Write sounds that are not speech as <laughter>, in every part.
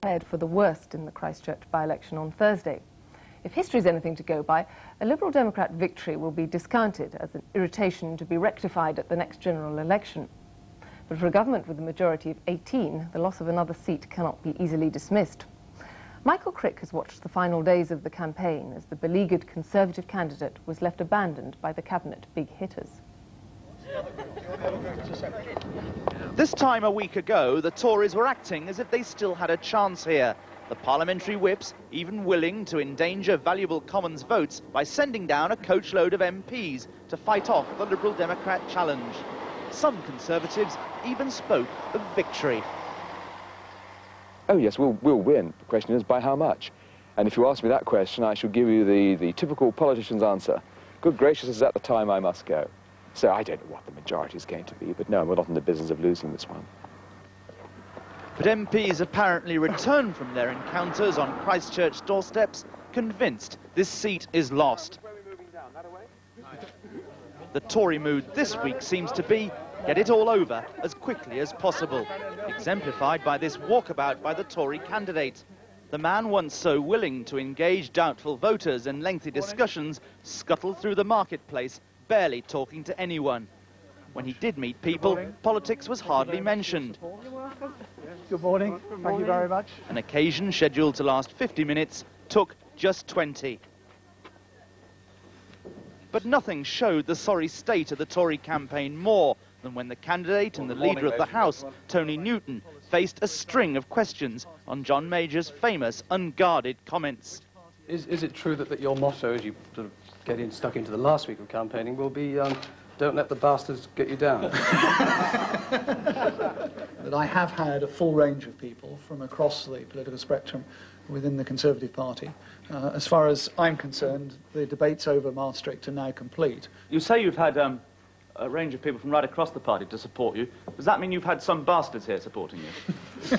prepared for the worst in the Christchurch by-election on Thursday. If history is anything to go by, a Liberal Democrat victory will be discounted as an irritation to be rectified at the next general election. But for a government with a majority of 18, the loss of another seat cannot be easily dismissed. Michael Crick has watched the final days of the campaign as the beleaguered Conservative candidate was left abandoned by the Cabinet big hitters. This time a week ago, the Tories were acting as if they still had a chance here. The parliamentary whips even willing to endanger valuable Commons votes by sending down a coachload of MPs to fight off the Liberal Democrat challenge. Some Conservatives even spoke of victory. Oh, yes, we'll, we'll win. The question is, by how much? And if you ask me that question, I shall give you the, the typical politician's answer. Good gracious, is at the time I must go. So I don't know what the majority is going to be, but no, we're not in the business of losing this one. But MPs apparently return from their encounters on Christchurch doorsteps convinced this seat is lost. The Tory mood this week seems to be get it all over as quickly as possible, exemplified by this walkabout by the Tory candidate. The man once so willing to engage doubtful voters in lengthy discussions scuttled through the marketplace, barely talking to anyone. When he did meet people, politics was hardly mentioned. Good morning. Thank you very much. An occasion scheduled to last 50 minutes took just 20. But nothing showed the sorry state of the Tory campaign more than when the candidate and the leader of the House, Tony Newton, faced a string of questions on John Major's famous unguarded comments. Is, is it true that, that your motto, as you sort of get in, stuck into the last week of campaigning, will be um, don't let the bastards get you down? <laughs> that I have had a full range of people from across the political spectrum within the Conservative Party. Uh, as far as I'm concerned, the debates over Maastricht are now complete. You say you've had um, a range of people from right across the party to support you. Does that mean you've had some bastards here supporting you? <laughs>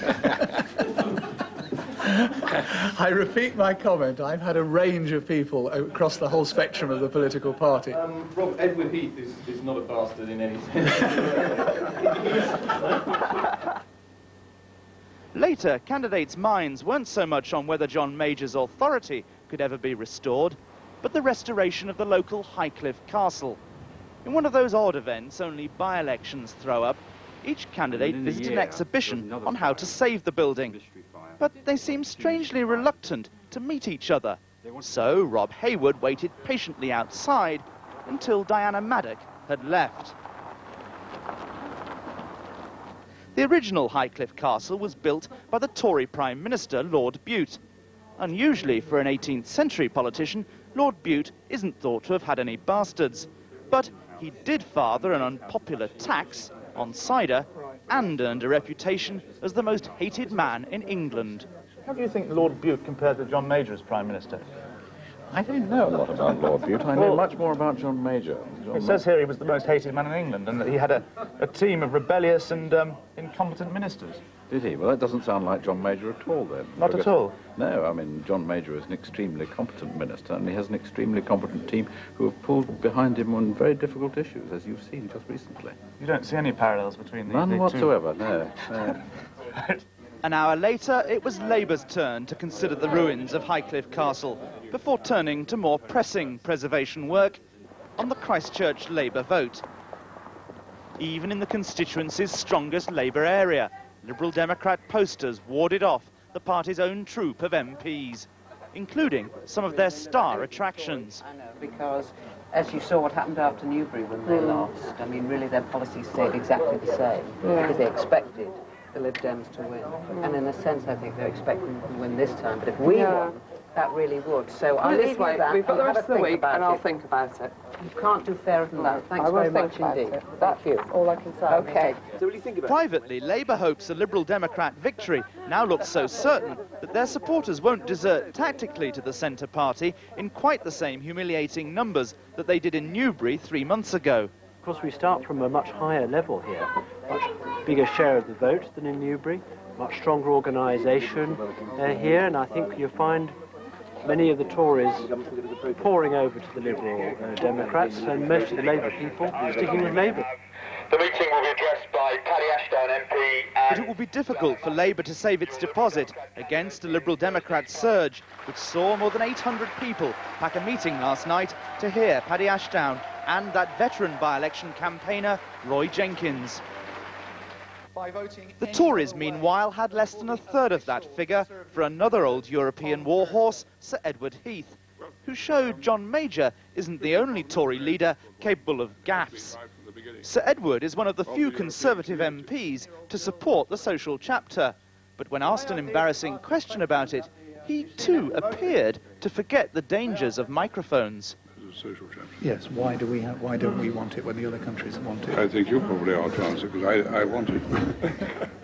<laughs> I repeat my comment. I've had a range of people across the whole spectrum of the political party. Um, Rob, Edward Heath is, is not a bastard in any sense. <laughs> Later, candidates' minds weren't so much on whether John Major's authority could ever be restored, but the restoration of the local Highcliffe Castle. In one of those odd events only by-elections throw up, each candidate visited an exhibition on how to save the building. But they seemed strangely reluctant to meet each other. So Rob Hayward waited patiently outside until Diana Maddock had left. The original Highcliffe Castle was built by the Tory Prime Minister, Lord Bute. Unusually for an 18th century politician, Lord Bute isn't thought to have had any bastards. But he did father an unpopular tax on cider and earned a reputation as the most hated man in England. How do you think Lord Bute compared to John Major as Prime Minister? I don't know a lot about Lord Bute. I know well, much more about John Major. John it says here he was the most hated man in England and that he had a, a team of rebellious and um, incompetent ministers. Did he? Well, that doesn't sound like John Major at all, then. Not at all? No, I mean, John Major is an extremely competent minister, and he has an extremely competent team who have pulled behind him on very difficult issues, as you've seen just recently. You don't see any parallels between the, None the whatsoever, two? no. <laughs> no. An hour later, it was Labour's turn to consider the ruins of Highcliffe Castle, before turning to more pressing preservation work on the Christchurch Labour vote. Even in the constituency's strongest Labour area, Liberal Democrat posters warded off the party's own troop of MPs, including some of their star attractions. I know, because as you saw what happened after Newbury when they mm. lost, I mean, really their policies stayed exactly the same, yeah. because they expected the Lib Dems to win. Mm. And in a sense, I think they're expecting them to win this time. But if we yeah. won, that really would. So I'll leave way, that. We've got the rest of the week, and I'll it. think about it. You can't do fairer than that. Thanks very much indeed. It. That's you. all I can say. Okay. So what do you think about Privately, Labour hopes a Liberal Democrat victory now looks so certain that their supporters won't desert tactically to the Centre Party in quite the same humiliating numbers that they did in Newbury three months ago. Of course, we start from a much higher level here, much bigger share of the vote than in Newbury, much stronger organisation uh, here, and I think you'll find many of the Tories pouring over to the Liberal uh, Democrats and most of the Labour people sticking with Labour. The meeting will be addressed by Paddy Ashdown MP but it will be difficult for Labour to save its deposit against a Liberal Democrat surge, which saw more than 800 people pack a meeting last night to hear Paddy Ashdown and that veteran by-election campaigner, Roy Jenkins. The Tories, meanwhile, had less than a third of that figure for another old European warhorse, Sir Edward Heath, who showed John Major isn't the only Tory leader capable of gaffes. Sir Edward is one of the few Conservative MPs to support the social chapter, but when asked an embarrassing question about it, he too appeared to forget the dangers of microphones. Yes, why do we have, why don't we want it when the other countries want it? I think you probably ought to answer because I, I want it. <laughs>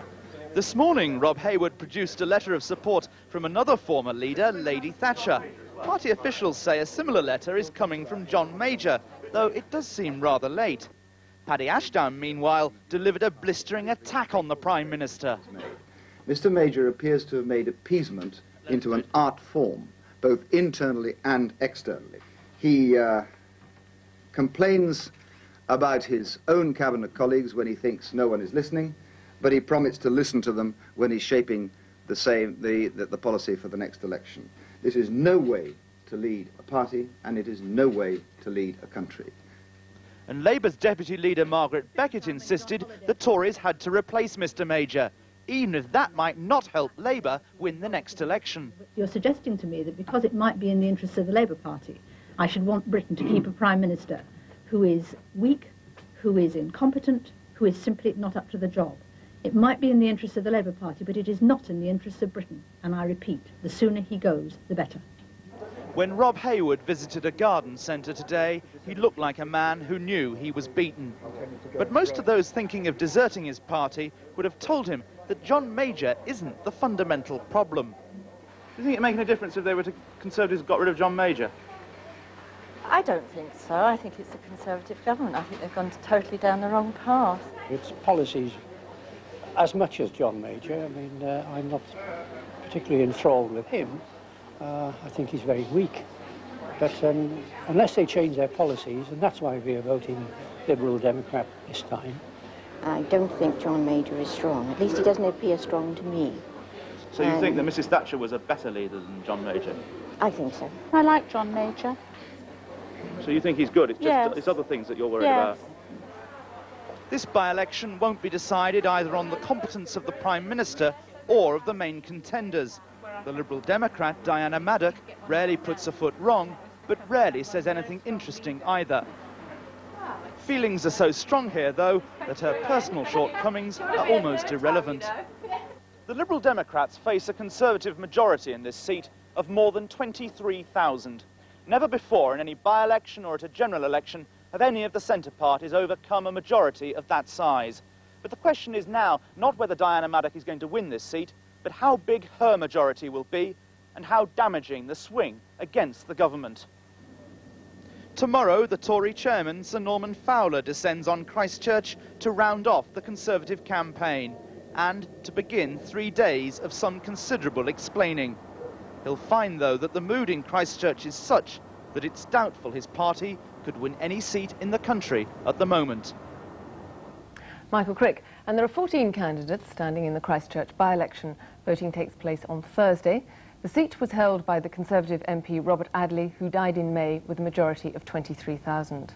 This morning, Rob Hayward produced a letter of support from another former leader, Lady Thatcher. Party officials say a similar letter is coming from John Major, though it does seem rather late. Paddy Ashdown, meanwhile, delivered a blistering attack on the Prime Minister. Mr Major appears to have made appeasement into an art form, both internally and externally. He uh, complains about his own cabinet colleagues when he thinks no one is listening, but he promised to listen to them when he's shaping the, same, the, the, the policy for the next election. This is no way to lead a party, and it is no way to lead a country. And Labour's deputy leader Margaret Beckett insisted the Tories had to replace Mr Major, even if that might not help Labour win the next election. You're suggesting to me that because it might be in the interests of the Labour Party, I should want Britain to keep a Prime Minister who is weak, who is incompetent, who is simply not up to the job. It might be in the interests of the Labour Party, but it is not in the interests of Britain. And I repeat, the sooner he goes, the better. When Rob Hayward visited a garden centre today, he looked like a man who knew he was beaten. But most of those thinking of deserting his party would have told him that John Major isn't the fundamental problem. Do you think it making a difference if they were to Conservatives got rid of John Major? I don't think so. I think it's a Conservative government. I think they've gone totally down the wrong path. It's policies as much as John Major. I mean, uh, I'm not particularly enthralled with him. Uh, I think he's very weak. But um, unless they change their policies, and that's why we are voting Liberal Democrat this time. I don't think John Major is strong. At least he doesn't appear strong to me. So you think that Mrs Thatcher was a better leader than John Major? I think so. I like John Major. So you think he's good? It's just Yes. it's other things that you're worried Yes. about. This by-election won't be decided either on the competence of the Prime Minister or of the main contenders. The Liberal Democrat, Diana Maddock, rarely puts a foot wrong, but rarely says anything interesting either. Feelings are so strong here, though, that her personal shortcomings are almost irrelevant. The Liberal Democrats face a Conservative majority in this seat of more than 23,000. Never before in any by-election or at a general election have any of the centre parties overcome a majority of that size. But the question is now not whether Diana Maddock is going to win this seat, but how big her majority will be and how damaging the swing against the government. Tomorrow, the Tory chairman, Sir Norman Fowler, descends on Christchurch to round off the Conservative campaign and to begin three days of some considerable explaining. He'll find, though, that the mood in Christchurch is such that it's doubtful his party could win any seat in the country at the moment. Michael Crick. And there are 14 candidates standing in the Christchurch by-election. Voting takes place on Thursday. The seat was held by the Conservative MP Robert Adley, who died in May with a majority of 23,000.